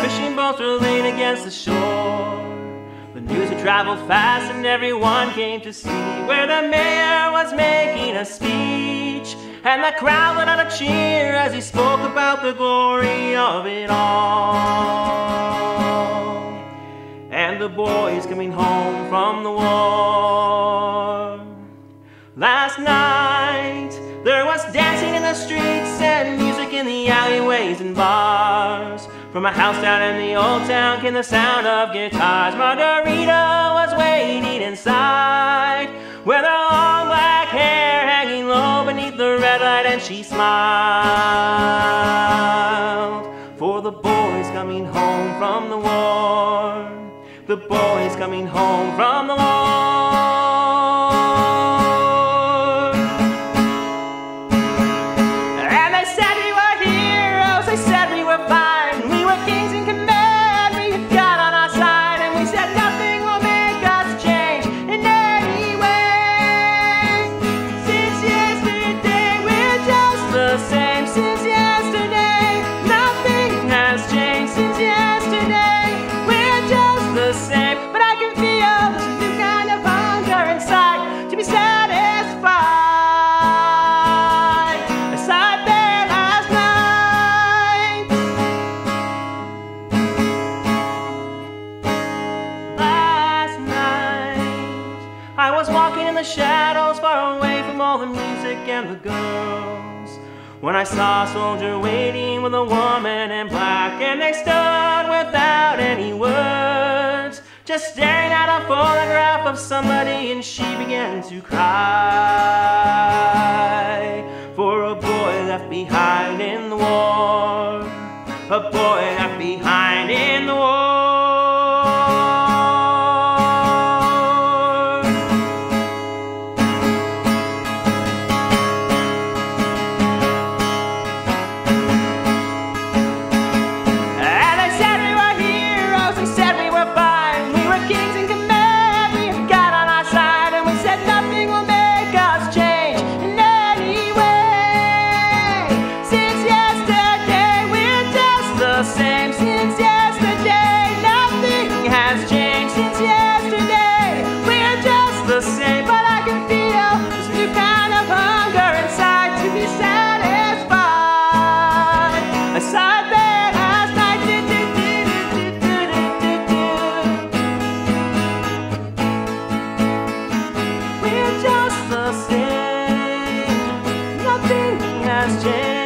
fishing boats were laid against the shore. The news had traveled fast and everyone came to see where the mayor was making a speech. And the crowd let out a cheer as he spoke about the glory of it all. And the boys coming home from the war. Last night, there was dancing in the streets and music in the alleyways and bars. From a house down in the old town came the sound of guitars. Margarita was waiting inside with her long black hair hanging low beneath the red light, and she smiled for the boys coming home from the war. The boys coming home from the war. I give the others a new kind of hunger inside to be satisfied. Last night I was walking in the shadows, far away from all the music and the girls. When I saw a soldier waiting with a woman in black, and they stood without any words, just staring at a photograph of somebody, and she began to cry for a boy left behind in the war, a boy left behind We were kings God on our side. And we said nothing will make us change in any way. Since yesterday, we're just the same. Since yesterday, nothing has changed. Since yesterday, Nothing has changed.